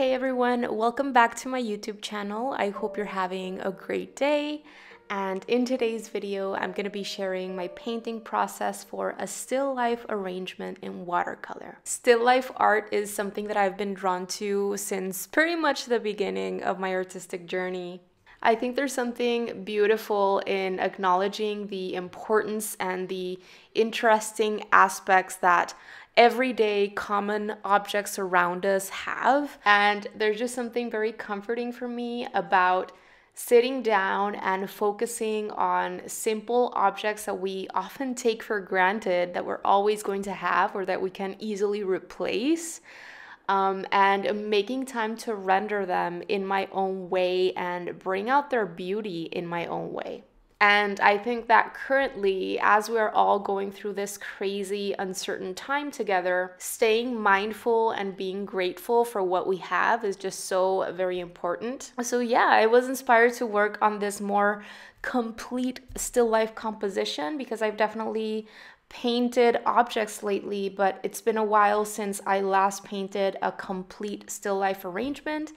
Hey everyone, welcome back to my YouTube channel. I hope you're having a great day. And in today's video, I'm going to be sharing my painting process for a still life arrangement in watercolor. Still life art is something that I've been drawn to since pretty much the beginning of my artistic journey. I think there's something beautiful in acknowledging the importance and the interesting aspects that everyday common objects around us have. And there's just something very comforting for me about sitting down and focusing on simple objects that we often take for granted that we're always going to have or that we can easily replace. Um, and making time to render them in my own way and bring out their beauty in my own way. And I think that currently, as we're all going through this crazy, uncertain time together, staying mindful and being grateful for what we have is just so very important. So, yeah, I was inspired to work on this more complete still life composition because I've definitely painted objects lately, but it's been a while since I last painted a complete still life arrangement.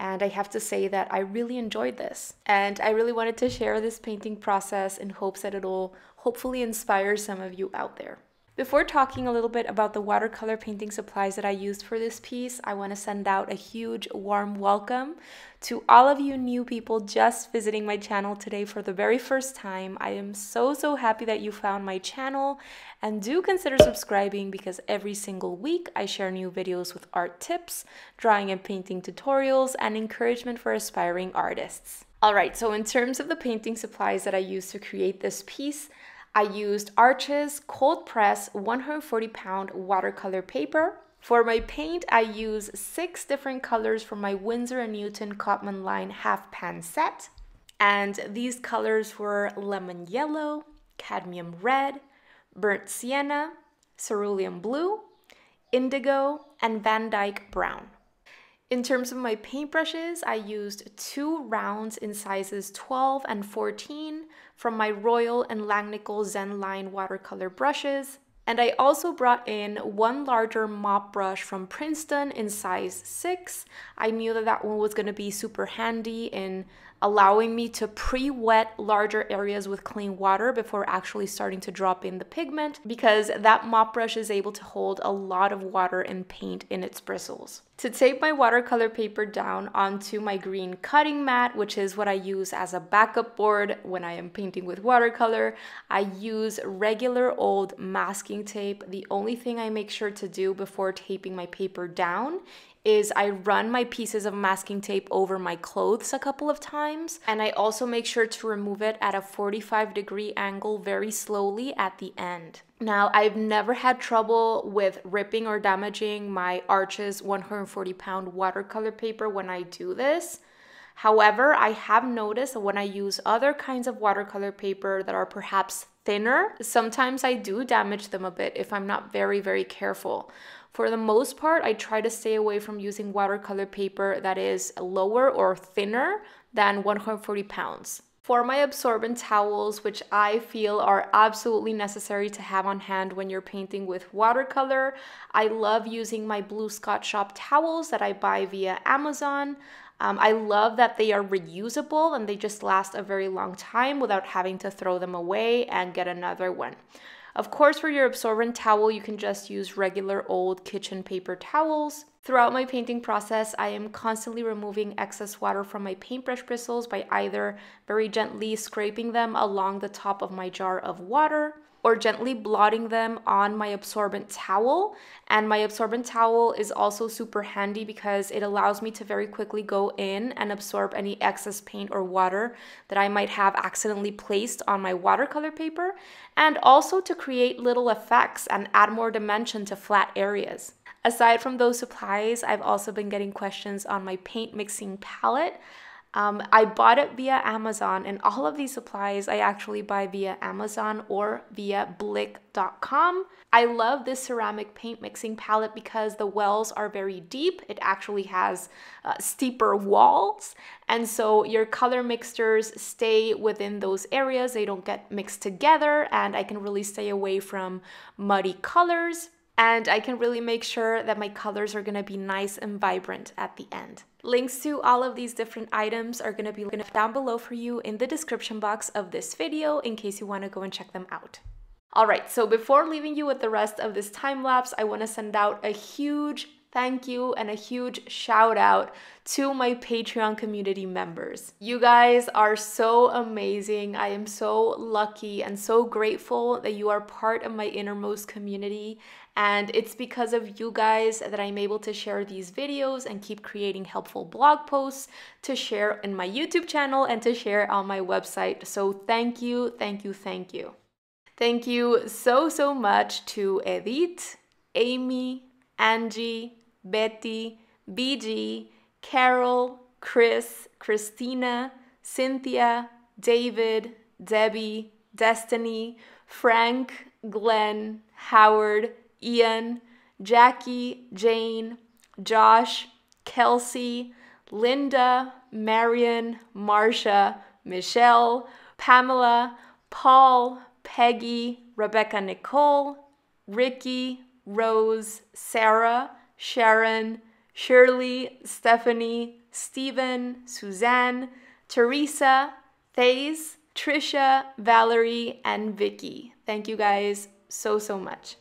And I have to say that I really enjoyed this. And I really wanted to share this painting process in hopes that it'll hopefully inspire some of you out there. Before talking a little bit about the watercolor painting supplies that I used for this piece, I want to send out a huge warm welcome to all of you new people just visiting my channel today for the very first time. I am so, so happy that you found my channel and do consider subscribing because every single week I share new videos with art tips, drawing and painting tutorials, and encouragement for aspiring artists. Alright, so in terms of the painting supplies that I used to create this piece, I used Arches cold press 140 pound watercolor paper. For my paint, I use six different colors from my Winsor & Newton Cotman line half pan set. And these colors were lemon yellow, cadmium red, burnt sienna, cerulean blue, indigo, and Van Dyke brown. In terms of my paintbrushes, I used two rounds in sizes 12 and 14 from my Royal and Langnickel Zen Line watercolor brushes. And I also brought in one larger mop brush from Princeton in size 6. I knew that that one was going to be super handy in allowing me to pre-wet larger areas with clean water before actually starting to drop in the pigment because that mop brush is able to hold a lot of water and paint in its bristles. To tape my watercolor paper down onto my green cutting mat, which is what I use as a backup board when I am painting with watercolor, I use regular old masking tape. The only thing I make sure to do before taping my paper down is I run my pieces of masking tape over my clothes a couple of times and I also make sure to remove it at a 45 degree angle very slowly at the end. Now, I've never had trouble with ripping or damaging my Arches 140 pound watercolor paper when I do this. However, I have noticed that when I use other kinds of watercolor paper that are perhaps thinner, sometimes I do damage them a bit if I'm not very, very careful. For the most part, I try to stay away from using watercolor paper that is lower or thinner than 140 pounds. For my absorbent towels, which I feel are absolutely necessary to have on hand when you're painting with watercolor, I love using my Blue Scott Shop towels that I buy via Amazon. Um, I love that they are reusable and they just last a very long time without having to throw them away and get another one. Of course, for your absorbent towel, you can just use regular old kitchen paper towels. Throughout my painting process, I am constantly removing excess water from my paintbrush bristles by either very gently scraping them along the top of my jar of water or gently blotting them on my absorbent towel. And my absorbent towel is also super handy because it allows me to very quickly go in and absorb any excess paint or water that I might have accidentally placed on my watercolor paper, and also to create little effects and add more dimension to flat areas. Aside from those supplies, I've also been getting questions on my paint mixing palette. Um, I bought it via Amazon, and all of these supplies I actually buy via Amazon or via Blick.com. I love this ceramic paint mixing palette because the wells are very deep. It actually has uh, steeper walls, and so your color mixtures stay within those areas. They don't get mixed together, and I can really stay away from muddy colors and I can really make sure that my colors are gonna be nice and vibrant at the end. Links to all of these different items are gonna be down below for you in the description box of this video in case you wanna go and check them out. Alright, so before leaving you with the rest of this time lapse, I wanna send out a huge thank you and a huge shout out to my Patreon community members. You guys are so amazing. I am so lucky and so grateful that you are part of my innermost community. And it's because of you guys that I'm able to share these videos and keep creating helpful blog posts to share in my YouTube channel and to share on my website. So thank you, thank you, thank you. Thank you so, so much to Edith, Amy, Angie, Betty, BG, Carol, Chris, Christina, Cynthia, David, Debbie, Destiny, Frank, Glenn, Howard, Ian, Jackie, Jane, Josh, Kelsey, Linda, Marion, Marsha, Michelle, Pamela, Paul, Peggy, Rebecca Nicole, Ricky, Rose, Sarah, Sharon, Shirley, Stephanie, Stephen, Suzanne, Teresa, Thays, Trisha, Valerie, and Vicky. Thank you guys so, so much.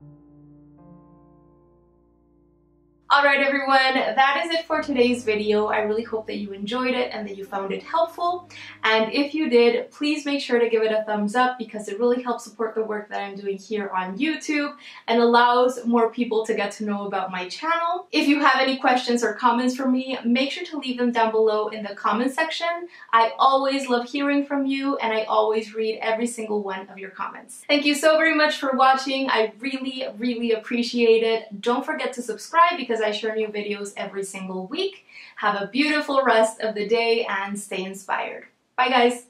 thank you Alright everyone, that is it for today's video. I really hope that you enjoyed it and that you found it helpful. And if you did, please make sure to give it a thumbs up because it really helps support the work that I'm doing here on YouTube and allows more people to get to know about my channel. If you have any questions or comments for me, make sure to leave them down below in the comment section. I always love hearing from you and I always read every single one of your comments. Thank you so very much for watching. I really, really appreciate it. Don't forget to subscribe because because I share new videos every single week. Have a beautiful rest of the day and stay inspired. Bye guys!